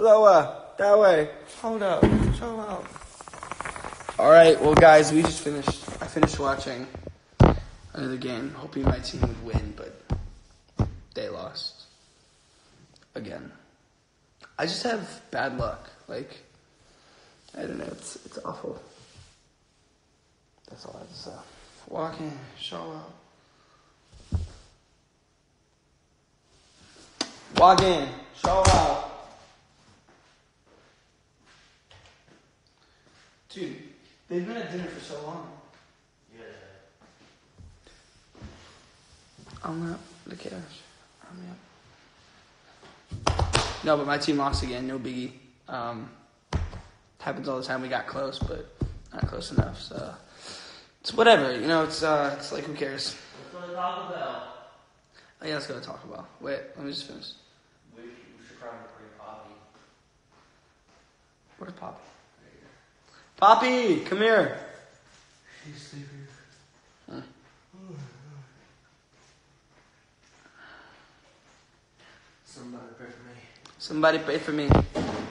Glowa, uh, that way. Hold up. Show out. All right, well, guys, we just finished. I finished watching another game, hoping my team would win, but they lost again. I just have bad luck. Like, I don't know. It's it's awful. That's all I have to say. Walk in, show out. Walk in, show out. Dude, they've been at dinner for so long. Yeah. I'm not the cash. I'm out. No, but my team lost again. No biggie. Um, happens all the time. We got close, but not close enough. So it's whatever. You know, it's uh, it's like who cares? Let's go to Taco Bell. Oh, yeah, let's go to Taco Bell. Wait, let me just finish. We, we should probably bring Poppy. Where's Poppy? Poppy, come here. She's sleeping. Somebody pray for me. Somebody pray for me.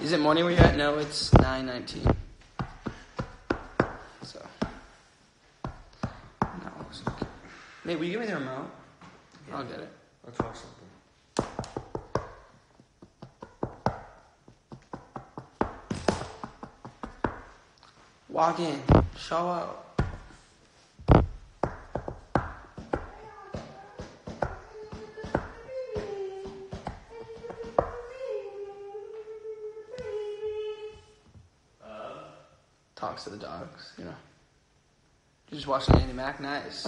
Is it morning where you're at? No, it's 9.19. So. No. it's okay. Nate, will you give me the remote? I'll get it. Let's watch something. Walk in. Show out. Talks to the dogs, you know. You just watching Andi Mack? Nice.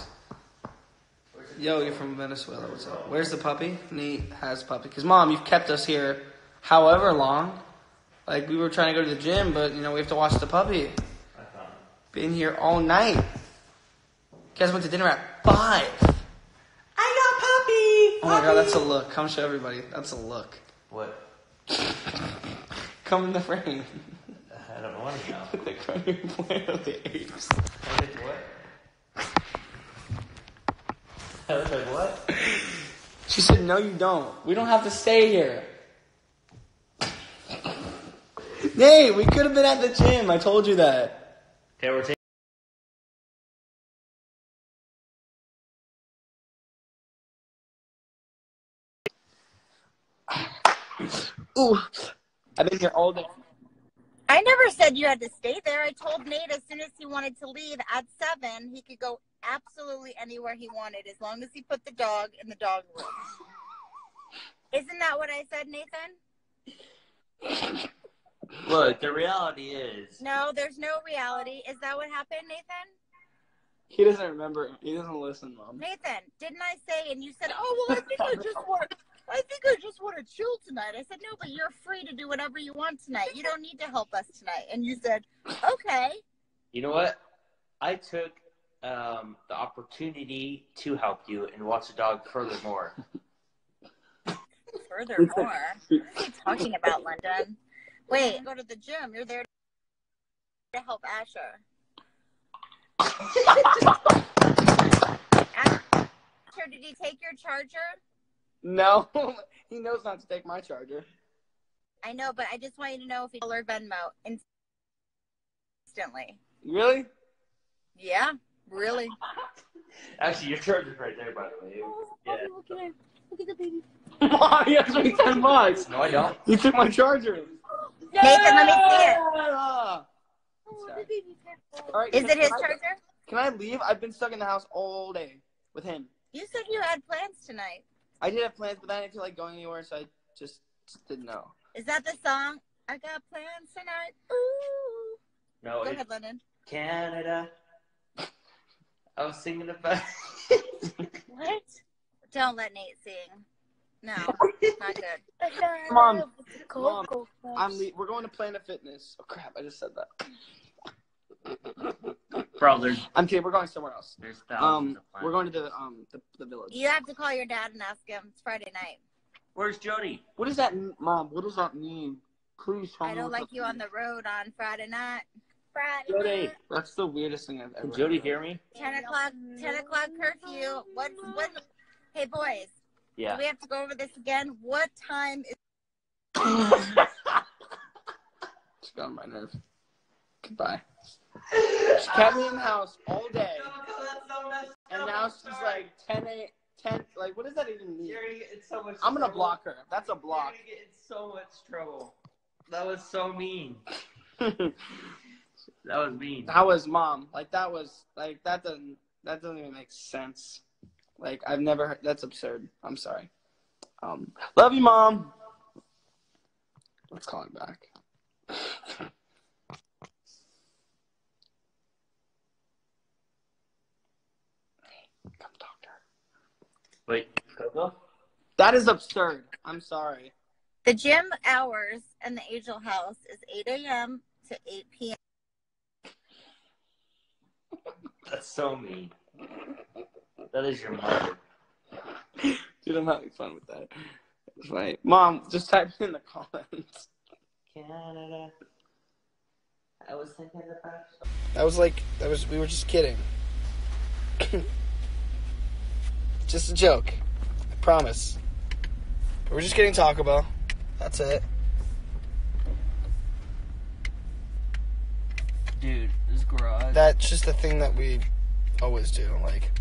Yo, you're from Venezuela. What's up? Where's the puppy? Neat has puppy. Because, Mom, you've kept us here however long. Like, we were trying to go to the gym, but, you know, we have to watch the puppy. I found Been here all night. You guys went to dinner at 5. I got puppy! Oh my god, that's a look. Come show everybody. That's a look. What? Come in the frame. I don't want to know. the Crony Planet of the Apes. I look like what? I was like what? She said, no, you don't. We don't have to stay here. Nate, we could have been at the gym. I told you that. Okay, we're taking. Ooh, I've been here all day. I never said you had to stay there. I told Nate as soon as he wanted to leave at seven, he could go absolutely anywhere he wanted as long as he put the dog in the dog room. Isn't that what I said, Nathan? Look, the reality is. No, there's no reality. Is that what happened, Nathan? He doesn't remember. He doesn't listen, Mom. Nathan, didn't I say? And you said, "Oh well, I think I just want, I think I just want to chill tonight." I said, "No, but you're free to do whatever you want tonight. You don't need to help us tonight." And you said, "Okay." You know what? I took um, the opportunity to help you and watch the dog furthermore. Furthermore, what are you talking about, London? Wait, go to the gym. You're there to help Asher. Asher, did he take your charger? No, he knows not to take my charger. I know, but I just want you to know if he or Venmo instantly. Really? Yeah, really. Actually, your charger's right there, by the way. Oh, yeah. look at him. Look at the baby. Mom, he owes me ten bucks. No, I don't. He took my charger. Nathan, let me see it. Oh, the baby's. All right, Is can- it his can I- charger? Can I leave? I've been stuck in the house all day with him. You said you had plans tonight. I did have plans, but then I didn't feel like going anywhere, so I just, just didn't know. Is that the song? I got plans tonight. Ooh. No, Go ahead, Lennon. Canada. I was singing about. What? Don't let Nate sing. No, not good. Mom, Mom, I'm le- we're going to Planet Fitness. Oh crap! I just said that. Bro, there's I'm kidding. We're going somewhere else. there's Um, of we're going to the um the, the village. You have to call your dad and ask him. It's Friday night. Where's Jody? What does that, mean, Mom? What does that mean? Please tell I me. don't like that you on the road on Friday night. Friday Jody. night. That's the weirdest thing I've ever. Can Jody heard. hear me? Ten o'clock. Ten o'clock curfew. What? What? Hey boys. Yeah. Do we have to go over this again? What time is She got on my nerve. Goodbye. She kept me in the house all day, and now she's like 10 a 10. Like, what does that even mean? You're gonna get in so much. I'm gonna trouble. block her. That's a You're block. gonna get in so much trouble. That was so mean. That was mean. How was mom? Like that was like that doesn't that doesn't even make sense. Like I've never heard that's absurd. I'm sorry. Um love you mom. Let's call him back. Come talk to her. Wait, Coco? That is absurd. I'm sorry. the gym hours and the Angel House is 8 a.m. to 8 p.m. That's so mean. That is your mother. Dude, I'm having fun with that. It's funny. Mom, just type it in the comments. Canada. I was thinking about. That was like that was we were just kidding. just a joke. I promise. We're just getting Taco Bell. That's it. Dude, this garage. That's just the thing that we always do. Like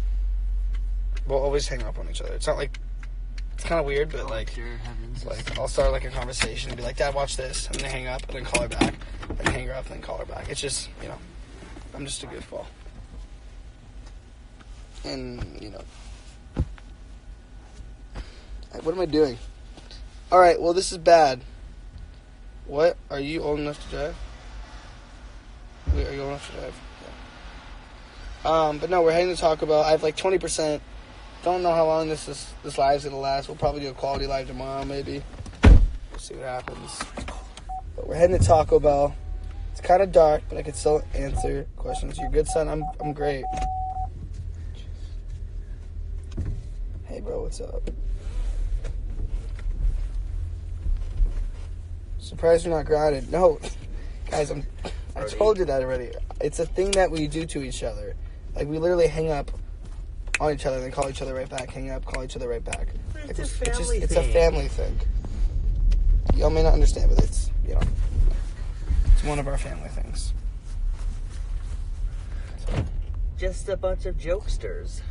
we'll always hang up on each other. It's not like it's kind of weird, but like like I'll start like a conversation and be like, "Dad, watch this," and then hang up and then call her back, and hang her up and then call her back. It's just you know, I'm just a goofball, and you know, what am I doing? All right, well this is bad. What are you old enough to drive? Wait, are you old enough to drive? Yeah. Um, but no, we're heading to Taco Bell. I have like twenty percent. Don't know how long this is, this live's gonna last. We'll probably do a quality live tomorrow, maybe. We'll see what happens. But we're heading to Taco Bell. It's kind of dark, but I can still answer questions. You're good, son. I'm I'm great. Hey, bro, what's up? Surprised you're not grounded. No, guys, I'm. I told you that already. It's a thing that we do to each other. Like we literally hang up on each other then call each other right back. Hang up, call each other right back. It's a just, family it's a thing. family thing. Y'all may not understand, but it's you know, it's one of our family things. Just a bunch of jokesters.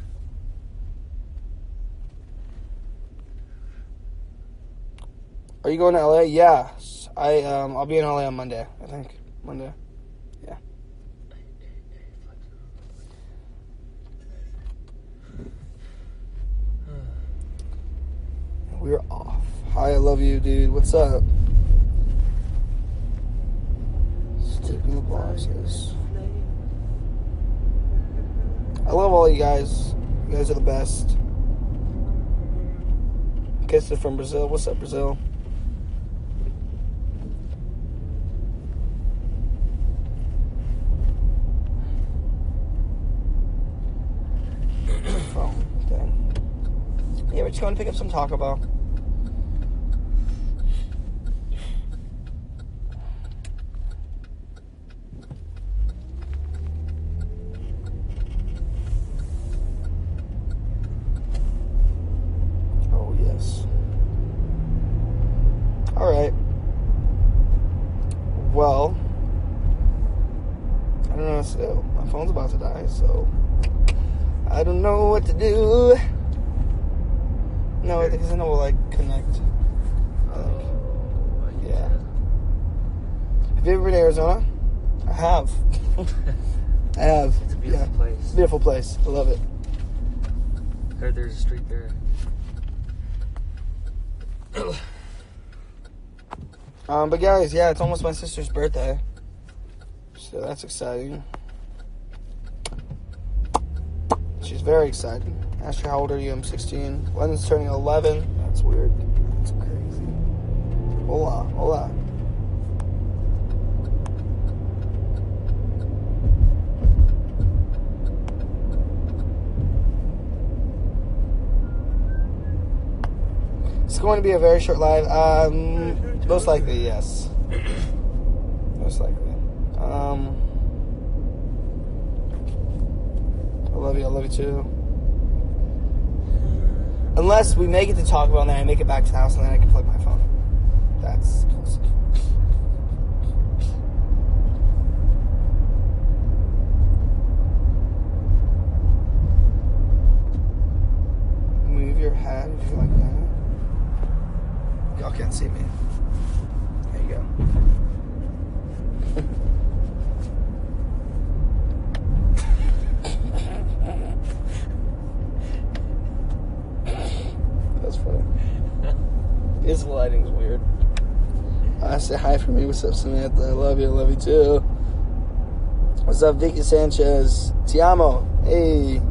Are you going to LA? Yes. I um I'll be in LA on Monday. I think Monday. Yeah. We're off. Hi, I love you, dude. What's up? Sticking the bosses. I love all you guys. You guys are the best. Kiss it from Brazil. What's up, Brazil? phone thing. Yeah, we're just going to pick up some Taco Bell. Oh, yes. All right. Well, I don't know what to do. My phone's about to die, so. I don't know what to do. No, because then it will like connect. I think. Yeah. Have you ever been to Arizona? I have. I have. It's a beautiful yeah. place. Beautiful place. I love it. I Heard there's a street there. Um, but guys, yeah, it's almost my sister's birthday, so that's exciting. She's very excited. Asked her how old are you? I'm 16. London's turning 11. That's weird. That's crazy. Hola, hola. It's going to be a very short live. Um, most likely, yes. Most likely. Um, I love you. I love you too. Unless we make it to Taco Bell and then I make it back to the house and then I can plug my phone. That's. Move your head if you like that. Y'all can't see me. That's funny. His lighting's weird. I say hi for me. What's up, Samantha? I love you. I love you too. What's up, Vicky Sanchez? Ti amo. Hey.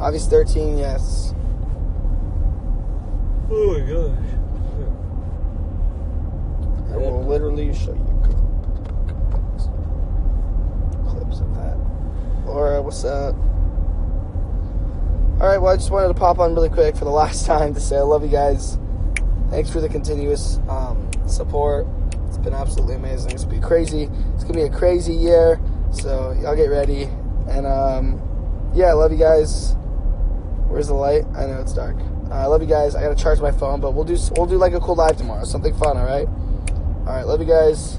Obvious 13, yes. Oh my gosh. I will literally show you clips of that. Laura, what's up? All right, well, I just wanted to pop on really quick for the last time to say I love you guys. Thanks for the continuous um, support. It's been absolutely amazing. It's gonna be crazy. It's gonna be a crazy year. So y'all get ready. And um, yeah, I love you guys. Where's the light? I know it's dark. Uh, I love you guys. I gotta charge my phone, but we'll do we'll do like a cool live tomorrow. Something fun. All right. All right. Love you guys.